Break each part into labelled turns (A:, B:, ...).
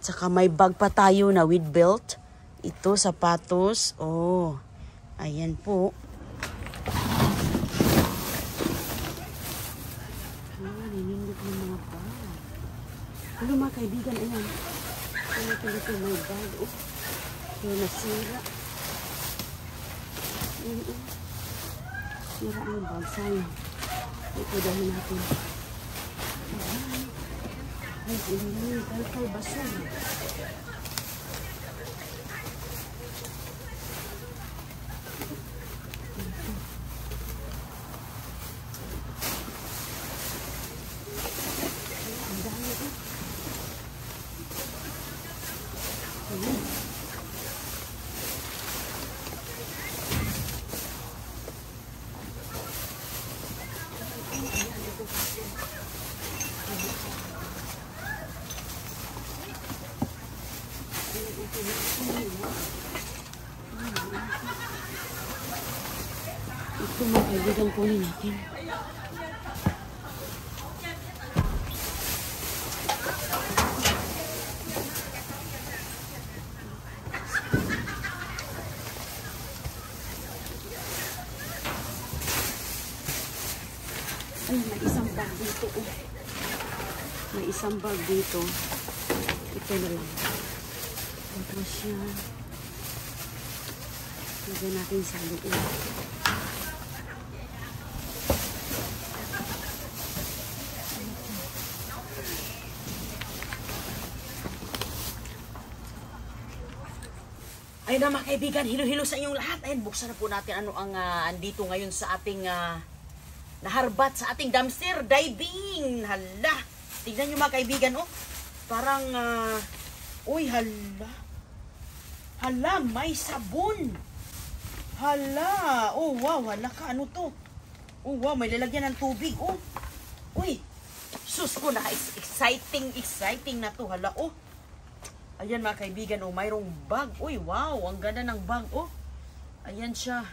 A: At saka may bag pa tayo na with belt. Ito, sapatos. Oh, ayan po. Ah, ninindot ng mga bag. Ano mga kaibigan, ayan. Ano ito may bag. Oh, yung nasira. Ayan, oh. Sira ang bag. Sayang. Ito dahil natin. Ay, ilili. Kalkal basag. Ang dami eh. Ayan. Ito mga kaibigan kunin natin. Ay, may isang bag dito. Oh. May isang bag dito. Ito na lang. Tapos siya. Lagyan natin sa loob. Ayun na mga kaibigan, hilo-hilo sa inyong lahat. Ayun, buksan na po natin ano ang ah, andito ngayon sa ating ah, naharbat sa ating dumpster diving. Hala. Tignan nyo mga kaibigan, oh. Parang, ah, uy, hala. Hala, may sabon. Hala. Oh, wow, hala ka. Ano to? Oh, wow, may lalagyan ng tubig, oh. Uy, sus ko na, exciting, exciting na to. Hala, oh. Ayan mga kaibigan, oh, mayroong bag. Uy, wow, ang ganda ng bag, oh. Ayan siya.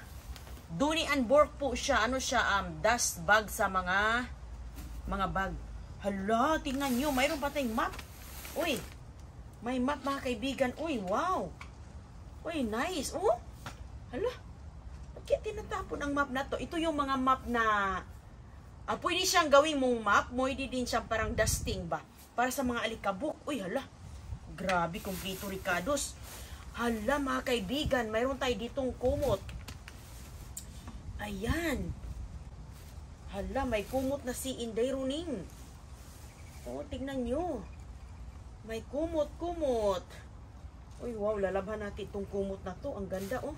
A: Duni and Bork po siya. Ano siya? Um, dust bag sa mga mga bag. Hala, tingnan nyo. Mayroon pa tayong map. Uy, may map mga kaibigan. Uy, wow. Uy, nice. Oh, hala. Bakit tinatapon ang map na to? Ito yung mga map na ah, pwede siyang gawing mong map. Pwede din siyang parang dusting ba? Para sa mga alikabok. Uy, hala. Grabe, kumpleto Ricardos. Hala, mga kaibigan. Mayroon tayo ditong kumot. Ayan. Hala, may kumot na si Inday Runing. O, tingnan nyo. May kumot-kumot. Uy, wow, lalabhan natin itong kumot na to. Ang ganda, oh.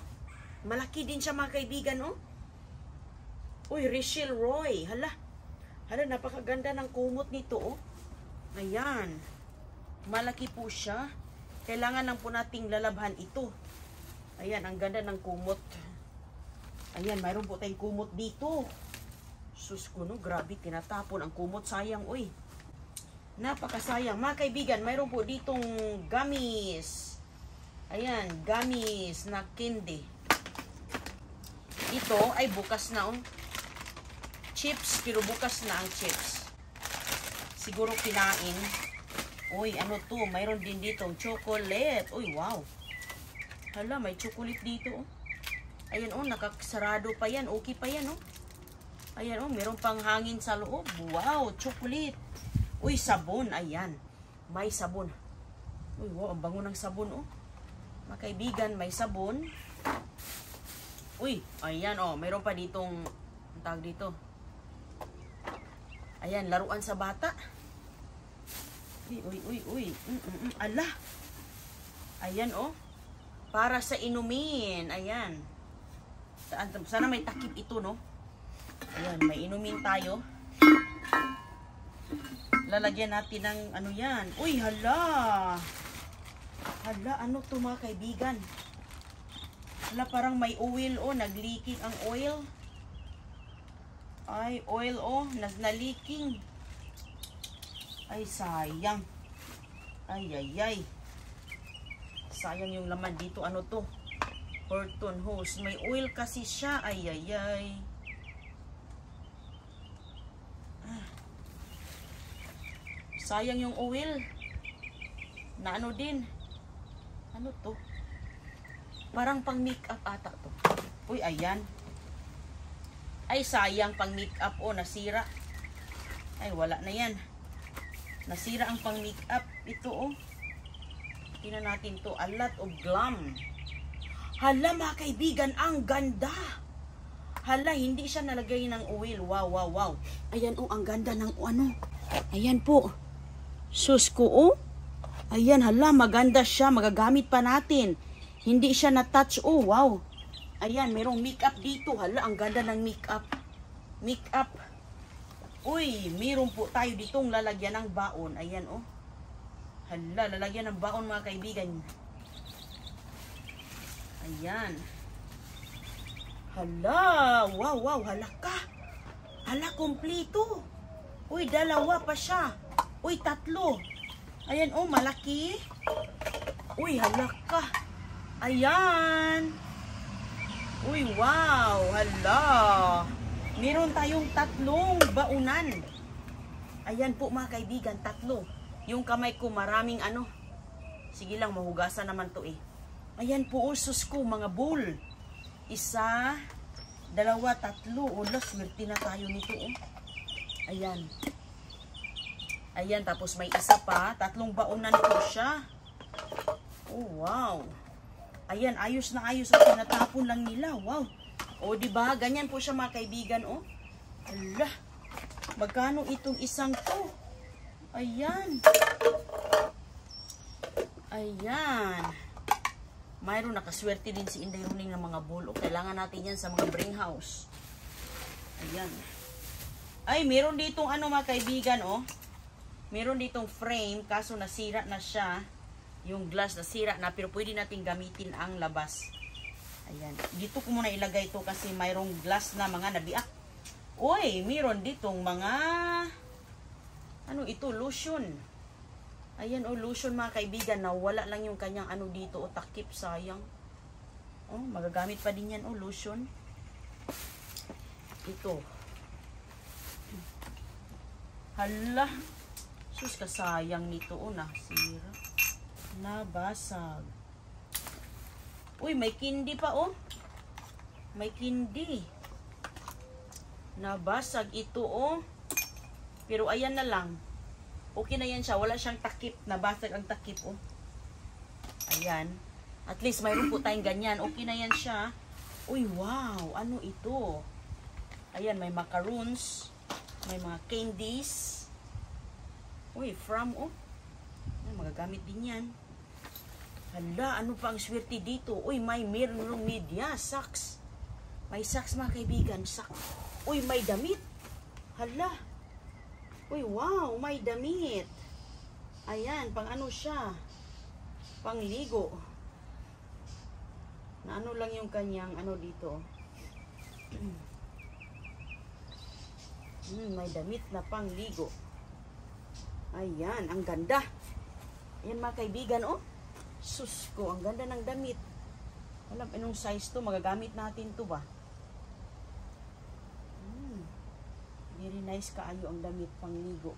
A: Malaki din siya, mga kaibigan, oh. Uy, Rachel Roy. Hala. Hala, napakaganda ng kumot nito, oh. Ayan. Malaki po siya. Kailangan lang po nating lalabhan ito. Ayan, ang ganda ng kumot. Ayan, mayroon po tayong kumot dito. Sus ko, no? Grabe, tinatapon ang kumot. Sayang, uy. Napakasayang. Mga kaibigan, mayroon po ditong gamis. Ayan, gamis na candy. Ito ay bukas na, oh. Chips, pero bukas na ang chips. Siguro kinain. Uy, ano to? Mayroon din dito chocolate. Uy, wow. Hala, may chocolate dito, oh. Ayan, oh, nakasarado pa yan. Okay pa yan, oh. Ayan, oh, meron pang hangin sa loob. Wow, chocolate. Uy, sabon. Ayan. May sabon. Uy, wow, ang bango ng sabon, oh. Mga kaibigan, may sabon. Uy, ayan, oh, meron pa ditong, ang tawag dito. Ayan, laruan sa bata. Uy, uy, uy, uy. Mm, mm, mm. Ala. Ayan, oh. Para sa inumin. Ayan. Sana may takip ito, no? Ayan, may inumin tayo. Lalagyan natin ng ano yan. Uy, hala. Hala, ano to mga kaibigan? Hala, parang may oil, oh. Nag-leaking ang oil. Ay, oil, oh. Nas na-leaking. Ay, sayang. Ay, ay, ay. Sayang yung laman dito. Ano to? Horton hose. May oil kasi siya. Ay, ay, ay. Sayang yung oil. Na ano din. Ano to? Parang pang makeup ata to. Uy, ayan. Ay, sayang pang makeup. Oh, nasira. Ay, wala na yan. Nasira ang pang makeup. Ito, oh. Tingnan natin to. A lot of glam. Hala, mga kaibigan, ang ganda. Hala, hindi siya nalagay ng oil. Wow, wow, wow. Ayan, oh, ang ganda ng ano. Ayan po. Sus ko, oh. Ayan, hala, maganda siya. Magagamit pa natin. Hindi siya na-touch. Oh, wow. Ayan, merong makeup dito. Hala, ang ganda ng makeup. Makeup. Uy, meron po tayo ditong lalagyan ng baon. Ayan, oh. Hala, lalagyan ng baon mga kaibigan. Ayan. Hala, wow, wow, hala ka. Hala, kumplito. Uy, dalawa pa siya. Uy, tatlo. Ayan, oh, malaki. Uy, hala ka. Ayan. Uy, wow, hala. Meron tayong tatlong baunan. Ayan po mga kaibigan, tatlo. Yung kamay ko maraming ano. Sige lang, mahugasan naman to eh. Ayan po, usos ko, mga bowl. Isa, dalawa, tatlo. Ulas, swerte na tayo nito oh. Ayan. Ayan, tapos may isa pa. Tatlong baunan po siya. Oh, wow. Ayan, ayos na ayos. At tinatapon lang nila. Wow. O, di ba? Ganyan po siya mga kaibigan, oh. Ala. Magkano itong isang to? Ayan. Ayan. Mayroon nakaswerte din si Inday Ruling ng mga bulo. Kailangan natin yan sa mga bring house. Ayan. Ay, meron ditong ano mga kaibigan, oh. Meron ditong frame, kaso nasira na siya. Yung glass nasira na, pero pwede natin gamitin ang labas. Ayan. Dito ko muna ilagay ito kasi mayroong glass na mga nabiak. Uy, meron ditong mga ano ito, lotion. Ayan o, oh, lotion mga kaibigan na wala lang yung kanyang ano dito o oh, takip, sayang. Oh, magagamit pa din yan o, oh, lotion. Ito. Hala. Sus, kasayang nito o, oh, nasira. Nabasag. Uy, may kindi pa oh. May kindi. Nabasag ito oh. Pero ayan na lang. Okay na yan siya. Wala siyang takip. Nabasag ang takip, oh. Ayan. At least mayroon po tayong ganyan. Okay na yan siya. Uy, wow. Ano ito? Ayan, may macaroons. May mga candies. Uy, from, oh. Ay, magagamit din yan. Hala, ano pa ang swerte dito? Uy, may meron media. Socks. May socks, mga kaibigan. Socks. Uy, may damit. Hala. Uy, wow, may damit. Ayan, pang ano siya? Pang ligo. Na ano lang yung kanyang ano dito. hmm, may damit na pang ligo. Ayan, ang ganda. Ayan mga kaibigan, oh. Sus ko, ang ganda ng damit. Alam, anong size to? Magagamit natin to ba? Very nice kaayo ang damit pang ligo.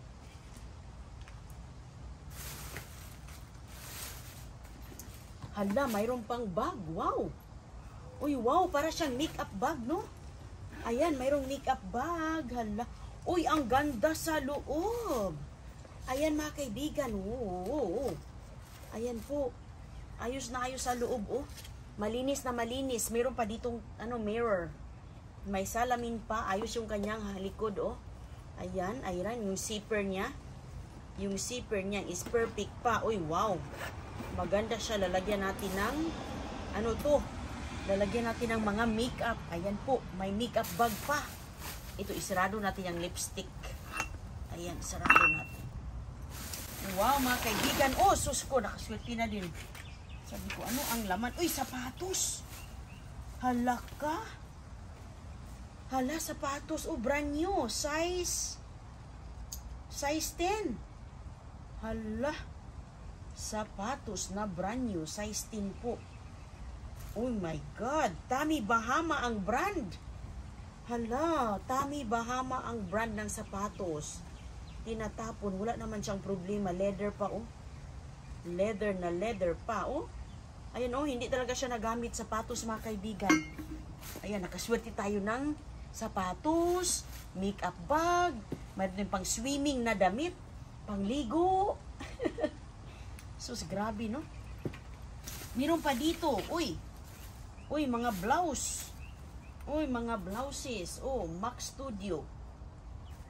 A: Hala, mayroon pang bag. Wow! Uy, wow! Para siyang makeup bag, no? Ayan, mayroong makeup bag. Hala. Uy, ang ganda sa loob. Ayan, mga kaibigan. Oo, Ayan po. Ayos na ayos sa loob, oh. Malinis na malinis. Meron pa ditong, ano, mirror. May salamin pa. Ayos yung kanyang likod, oh. Ayan, ayan, yung zipper niya. Yung zipper niya is perfect pa. Uy, wow. Maganda siya. Lalagyan natin ng, ano to, lalagyan natin ng mga makeup. Ayan po, may makeup bag pa. Ito, isarado natin yung lipstick. Ayan, sarado natin. Wow, mga kaibigan. Oh, sus ko, nakaswerte na din. Sabi ko, ano ang laman? Uy, sapatos. Halaka. Hala, sapatos. Oh, brand new. Size. Size 10. Hala. Sapatos na brand new. Size 10 po. Oh my God. Tami Bahama ang brand. Hala. Tami Bahama ang brand ng sapatos. Tinatapon. Wala naman siyang problema. Leather pa, oh. Leather na leather pa, oh. Ayan, oh, hindi talaga siya nagamit sapatos, mga kaibigan. Ayan, nakaswerte tayo ng sapatos, makeup bag, mayroon pang swimming na damit, pangligo. Sus, grabe, no? Meron pa dito, uy. Uy, mga blouse. Uy, mga blouses. Oh, Max Studio.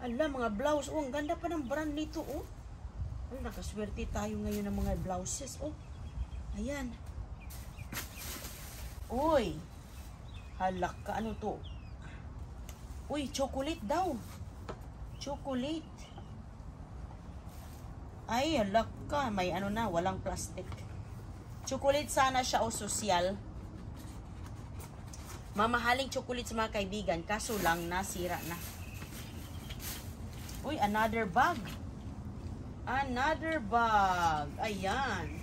A: Ala, mga blouse. Oh, ang ganda pa ng brand nito, oh. Ay, nakaswerte tayo ngayon ng mga blouses, oh. Ayan. Uy. Halak ka, ano to? Uy, chocolate daw. Chocolate. Ay, halak ka. May ano na, walang plastic. Chocolate sana siya o sosyal. Mamahaling chocolate sa mga kaibigan, kaso lang nasira na. Uy, another bag. Another bag. Ayan.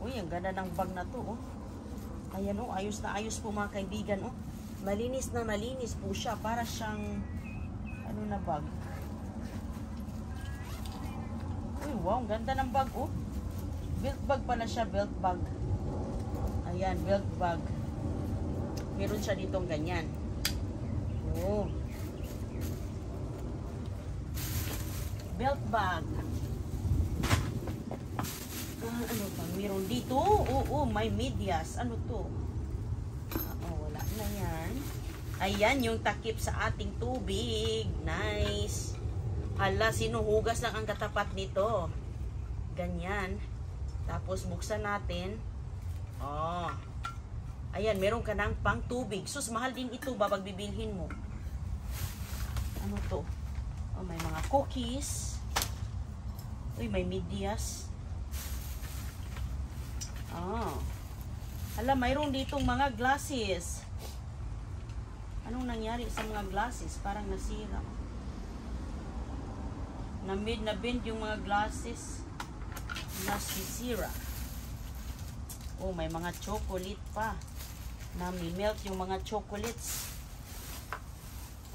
A: Uy, ang ganda ng bag na to, oh. Ayan, oh, ayos na ayos po mga kaibigan, oh. Malinis na malinis po siya. Para siyang, ano na bag? Uy, wow, ang ganda ng bag, oh. Belt bag pala siya, belt bag. Ayan, belt bag. Meron siya ditong ganyan. Oh. Belt bag. Ah, ano pa? Meron dito. Oo, oh, may medyas. Ano to? Ah, oh, wala na yan. Ayan, yung takip sa ating tubig. Nice. Hala, sinuhugas lang ang katapat nito. Ganyan. Tapos, buksan natin. Oh. Ayan, meron ka ng pang tubig. Sus, mahal din ito ba pag bibilhin mo? Ano to? Oh, may mga cookies. Uy, may medyas. Oh. Hala, mayroon ditong mga glasses. Anong nangyari sa mga glasses? Parang nasira. Na-mid na bend yung mga glasses. Nasisira. Oh, may mga chocolate pa. Nami-melt yung mga chocolates.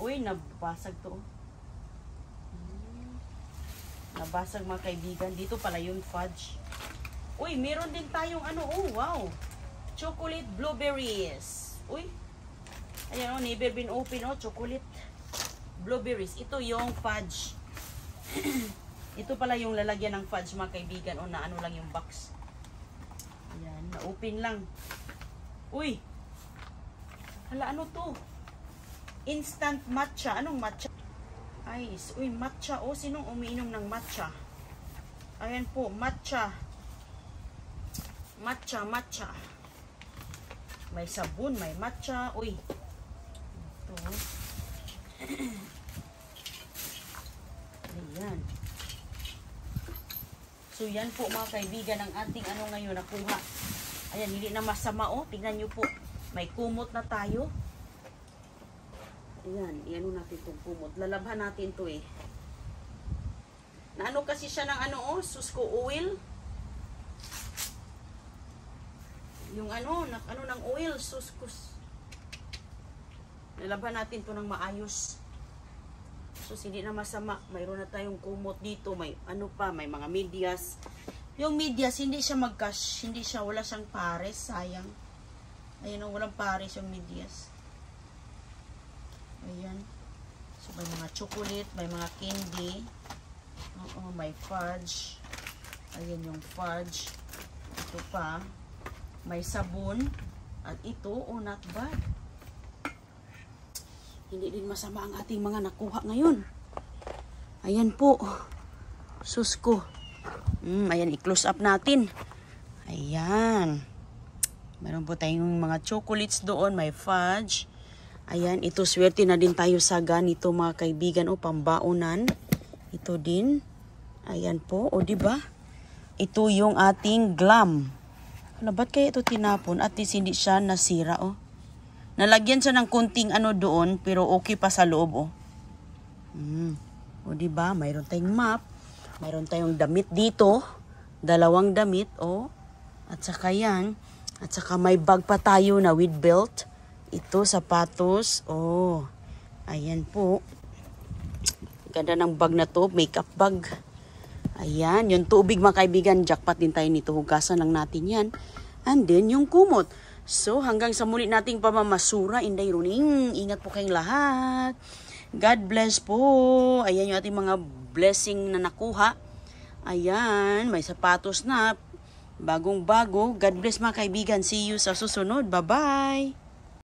A: Uy, nabasag to. Nabasag mga kaibigan. Dito pala yung fudge. Uy, meron din tayong ano. Oh, wow. Chocolate blueberries. Uy. Ayan oh, never been open oh. Chocolate blueberries. Ito yung fudge. Ito pala yung lalagyan ng fudge mga kaibigan. O na ano lang yung box. Ayan, na-open lang. Uy! Hala, ano to? Instant matcha. Anong matcha? Ice. Uy, matcha. O, sinong umiinom ng matcha? Ayan po, matcha. Matcha, matcha. May sabon, may matcha. Uy. Ito. Ayan. So, yan po mga kaibigan ang ating ano ngayon nakuha. Ayan, hindi na masama oh. Tingnan nyo po. May kumot na tayo. Ayan, iano natin itong kumot. Lalabhan natin to eh. Naano kasi siya ng ano oh, susko oil. Yung ano, na, ano ng oil, suskus. Lalabhan natin to ng maayos. So, hindi na masama. Mayroon na tayong kumot dito. May ano pa, may mga medyas. Yung medyas, hindi siya mag-cash. Hindi siya, wala siyang pares. Sayang. Ayan, oh, walang pares yung medyas. Ayan. So, may mga chocolate, may mga candy. Oo, may fudge. Ayan yung fudge. Ito pa. May sabon. At ito, oh, not bad. Hindi din masama ang ating mga nakuha ngayon. Ayan po. Susko. Mm, ayan, i-close up natin. Ayan. Meron po tayong mga chocolates doon. May fudge. Ayan, ito swerte na din tayo sa ganito mga kaibigan o pambaonan. Ito din. Ayan po, o di ba? Ito yung ating glam. Ano, ba't kaya ito tinapon? At hindi siya nasira, oh. Nalagyan siya ng kunting ano doon, pero okay pa sa loob, oh. Mm. O, di ba? Mayroon tayong map. Mayroon tayong damit dito. Dalawang damit, oh. At saka yan. At saka may bag pa tayo na with belt. Ito, sapatos. Oh. Ayan po. Ganda ng bag na to. Makeup bag. Ayan, yung tubig mga kaibigan, jackpot din tayo nito. Hugasan lang natin yan. And then, yung kumot. So, hanggang sa muli nating pamamasura, Inday Runing. Ingat po kayong lahat. God bless po. Ayan yung ating mga blessing na nakuha. Ayan, may sapatos na. Bagong bago. God bless mga kaibigan. See you sa susunod. Bye-bye.